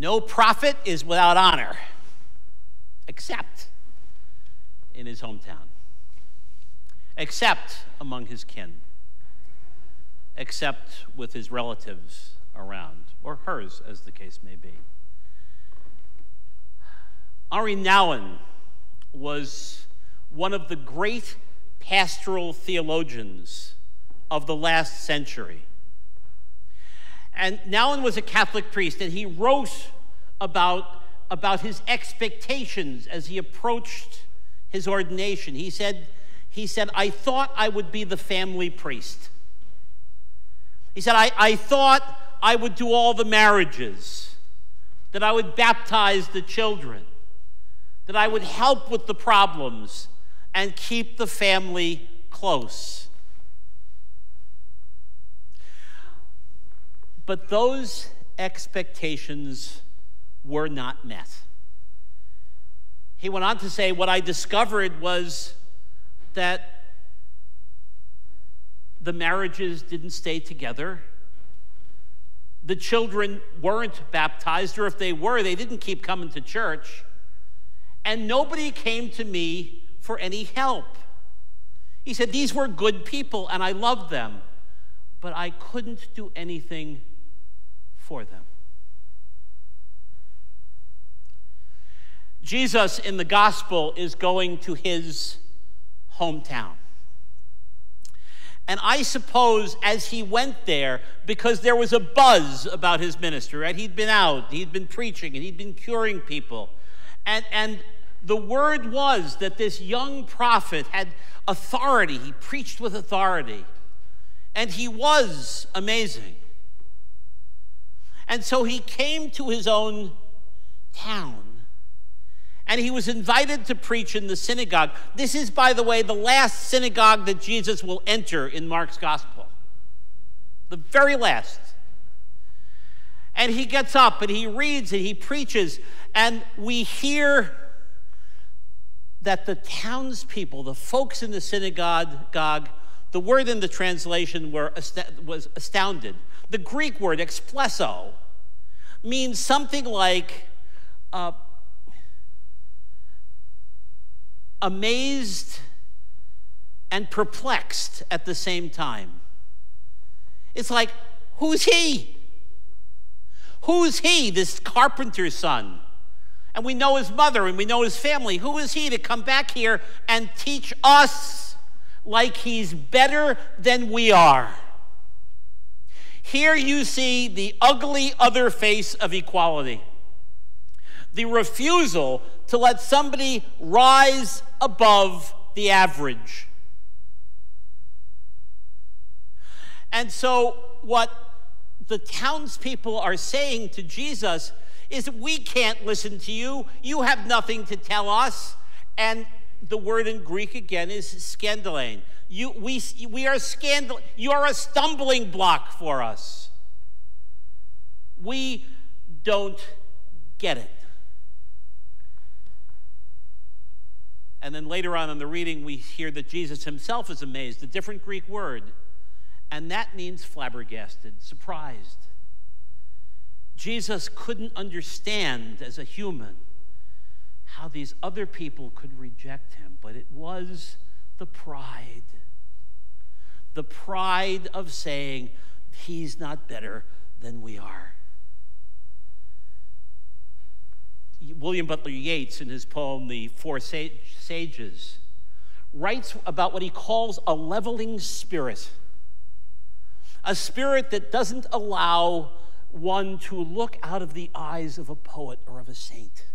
No prophet is without honor, except in his hometown, except among his kin, except with his relatives around, or hers, as the case may be. Henri Nouwen was one of the great pastoral theologians of the last century. And Nouwen was a Catholic priest, and he wrote about, about his expectations as he approached his ordination. He said, he said, I thought I would be the family priest. He said, I, I thought I would do all the marriages, that I would baptize the children, that I would help with the problems and keep the family close. But those expectations were not met. He went on to say, What I discovered was that the marriages didn't stay together. The children weren't baptized, or if they were, they didn't keep coming to church. And nobody came to me for any help. He said, These were good people, and I loved them, but I couldn't do anything for them. Jesus in the gospel is going to his hometown. And I suppose as he went there, because there was a buzz about his ministry, right? He'd been out, he'd been preaching, and he'd been curing people. And, and the word was that this young prophet had authority, he preached with authority, and he was amazing. And so he came to his own town and he was invited to preach in the synagogue. This is, by the way, the last synagogue that Jesus will enter in Mark's gospel. The very last. And he gets up and he reads and he preaches, and we hear that the townspeople, the folks in the synagogue, the word in the translation were, was astounded. The Greek word, explesso, means something like uh, amazed and perplexed at the same time. It's like, who's he? Who's he, this carpenter's son? And we know his mother and we know his family. Who is he to come back here and teach us like he's better than we are? Here you see the ugly other face of equality the refusal to let somebody rise above the average. And so, what the townspeople are saying to Jesus is, We can't listen to you. You have nothing to tell us. And the word in Greek again is scandalane. You, we, we are scandal, you are a stumbling block for us. We don't get it. And then later on in the reading, we hear that Jesus himself is amazed, a different Greek word. And that means flabbergasted, surprised. Jesus couldn't understand as a human how these other people could reject him, but it was the pride the pride of saying, He's not better than we are. William Butler Yeats, in his poem, The Four Sages, writes about what he calls a leveling spirit, a spirit that doesn't allow one to look out of the eyes of a poet or of a saint.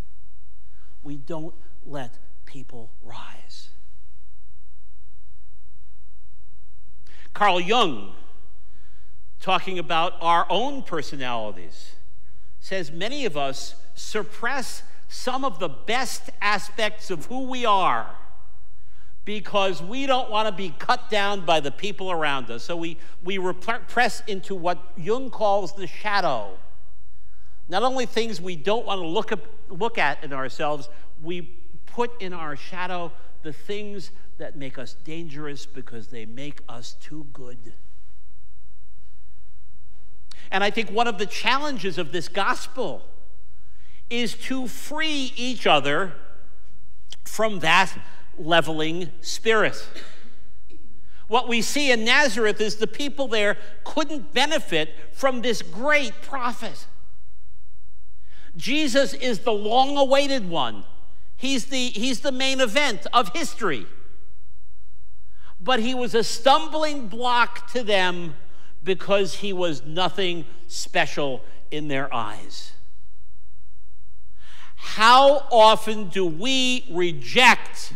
We don't let people rise. Carl Jung, talking about our own personalities, says many of us suppress some of the best aspects of who we are because we don't want to be cut down by the people around us. So we, we repress into what Jung calls the shadow. Not only things we don't want to look, up, look at in ourselves, we put in our shadow the things that make us dangerous because they make us too good. And I think one of the challenges of this gospel is to free each other from that leveling spirit. What we see in Nazareth is the people there couldn't benefit from this great prophet. Jesus is the long awaited one. He's the, he's the main event of history. But he was a stumbling block to them because he was nothing special in their eyes. How often do we reject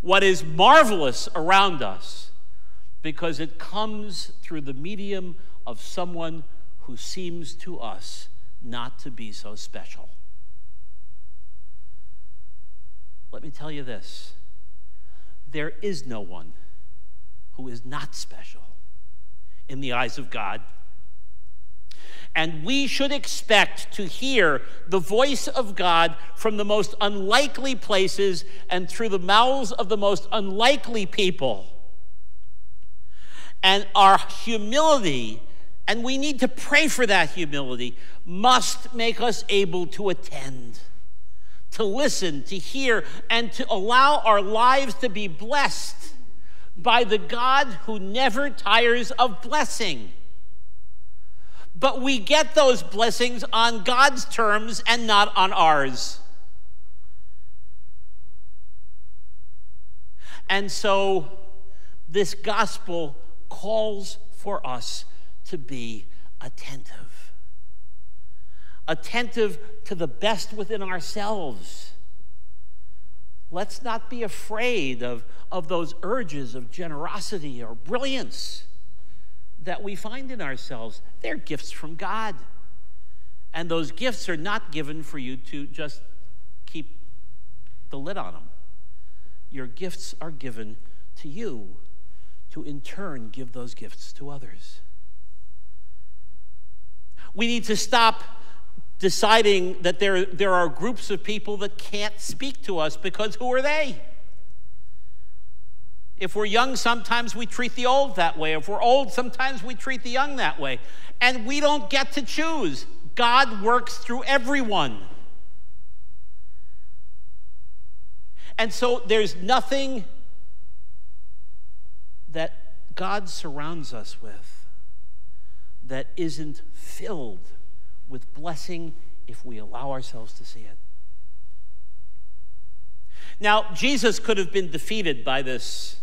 what is marvelous around us because it comes through the medium of someone who seems to us not to be so special? Let me tell you this there is no one who is not special in the eyes of God. And we should expect to hear the voice of God from the most unlikely places and through the mouths of the most unlikely people. And our humility, and we need to pray for that humility, must make us able to attend, to listen, to hear, and to allow our lives to be blessed by the God who never tires of blessing. But we get those blessings on God's terms and not on ours. And so this gospel calls for us to be attentive. Attentive to the best within ourselves. Let's not be afraid of, of those urges of generosity or brilliance that we find in ourselves. They're gifts from God. And those gifts are not given for you to just keep the lid on them. Your gifts are given to you to, in turn, give those gifts to others. We need to stop deciding that there, there are groups of people that can't speak to us because who are they? If we're young, sometimes we treat the old that way. If we're old, sometimes we treat the young that way. And we don't get to choose. God works through everyone. And so there's nothing that God surrounds us with that isn't filled with blessing if we allow ourselves to see it. Now, Jesus could have been defeated by this,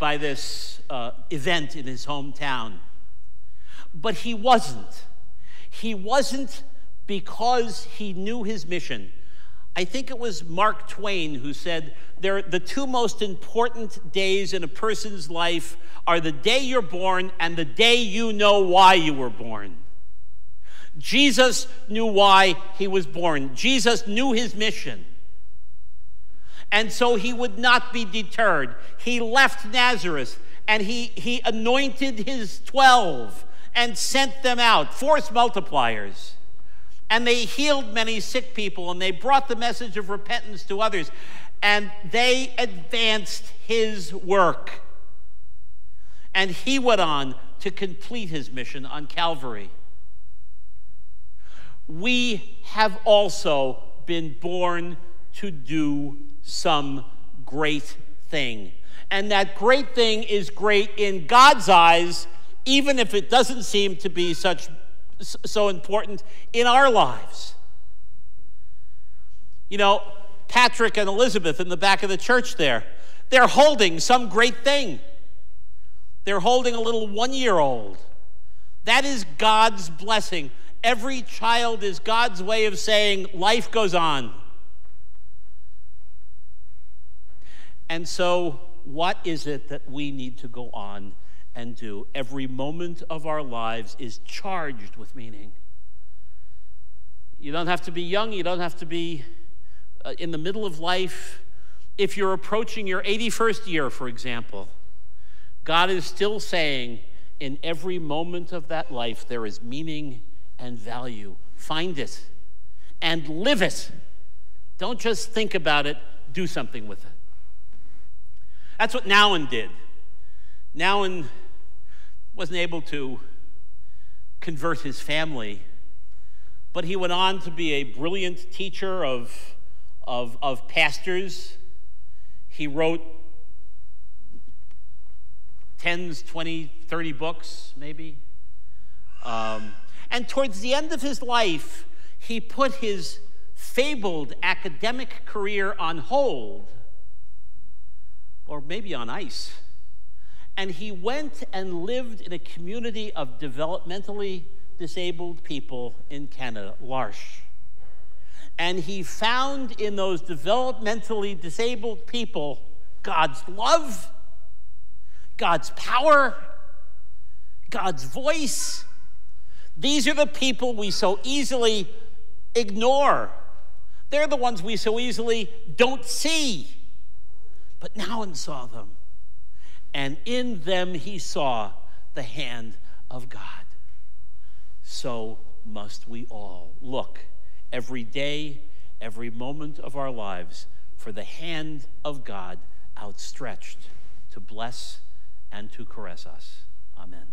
by this uh, event in his hometown, but he wasn't. He wasn't because he knew his mission. I think it was Mark Twain who said, The two most important days in a person's life are the day you're born and the day you know why you were born. Jesus knew why he was born, Jesus knew his mission. And so he would not be deterred. He left Nazareth and he, he anointed his 12 and sent them out, force multipliers. And they healed many sick people and they brought the message of repentance to others. And they advanced his work. And he went on to complete his mission on Calvary we have also been born to do some great thing. And that great thing is great in God's eyes, even if it doesn't seem to be such so important in our lives. You know, Patrick and Elizabeth in the back of the church there, they're holding some great thing. They're holding a little one year old. That is God's blessing Every child is God's way of saying life goes on. And so, what is it that we need to go on and do? Every moment of our lives is charged with meaning. You don't have to be young, you don't have to be uh, in the middle of life. If you're approaching your 81st year, for example, God is still saying, in every moment of that life, there is meaning and value. Find it and live it. Don't just think about it, do something with it. That's what Nouwen did. Nouwen wasn't able to convert his family, but he went on to be a brilliant teacher of, of, of pastors. He wrote tens, 20, 30 books, maybe. Um, and towards the end of his life, he put his fabled academic career on hold, or maybe on ice. And he went and lived in a community of developmentally disabled people in Canada, L'Arche. And he found in those developmentally disabled people God's love, God's power, God's voice. These are the people we so easily ignore. They're the ones we so easily don't see. But Nouwen saw them, and in them he saw the hand of God. So must we all look every day, every moment of our lives for the hand of God outstretched to bless and to caress us. Amen.